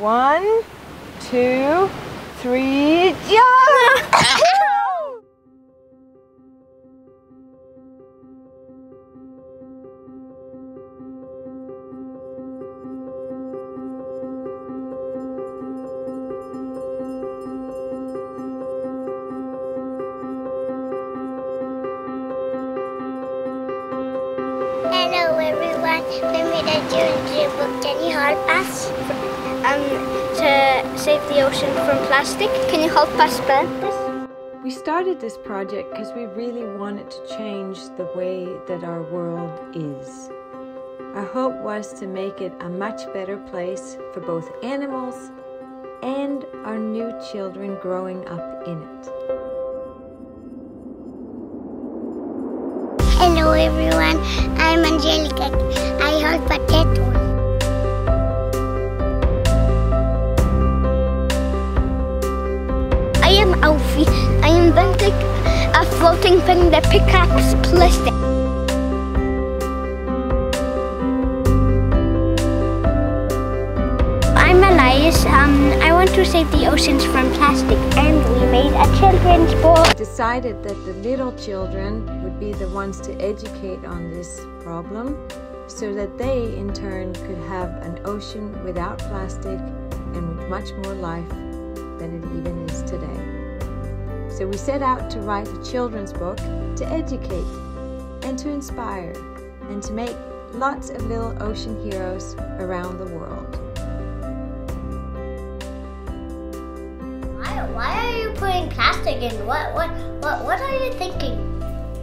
One, two, three, jump! Hello everyone, we made a children's book. Can you help us? um, to save the ocean from plastic. Can you help us plant this? We started this project because we really wanted to change the way that our world is. Our hope was to make it a much better place for both animals and our new children growing up in it. Hello everyone, I'm Angelica. I hold potato. I floating thing that picks up plastic. I'm Elias. Um, I want to save the oceans from plastic, and we made a children's book. Decided that the little children would be the ones to educate on this problem so that they in turn could have an ocean without plastic and with much more life than it even is today. So we set out to write a children's book to educate and to inspire and to make lots of little ocean heroes around the world. Why, why are you putting plastic in? What, what, what, what are you thinking?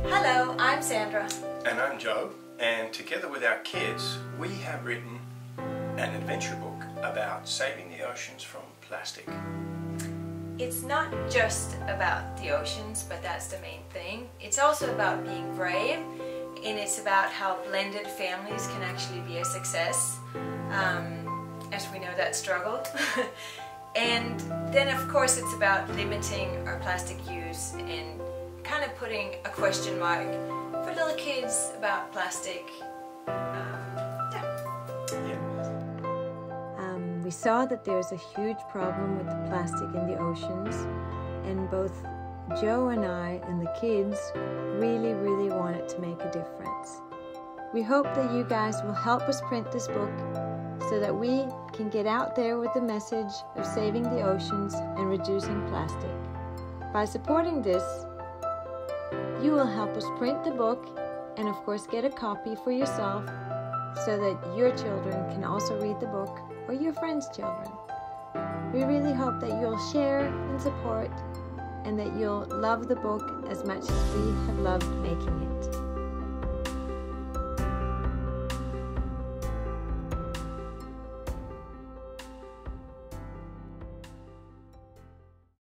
Hello, I'm Sandra. And I'm Joe, and together with our kids, we have written an adventure book about saving the oceans from plastic. It's not just about the oceans, but that's the main thing. It's also about being brave, and it's about how blended families can actually be a success, um, as we know that struggle. and then, of course, it's about limiting our plastic use and kind of putting a question mark for little kids about plastic. Um, we saw that there's a huge problem with the plastic in the oceans, and both Joe and I and the kids really, really wanted to make a difference. We hope that you guys will help us print this book so that we can get out there with the message of saving the oceans and reducing plastic. By supporting this, you will help us print the book and, of course, get a copy for yourself so that your children can also read the book or your friends' children. We really hope that you'll share and support and that you'll love the book as much as we have loved making it.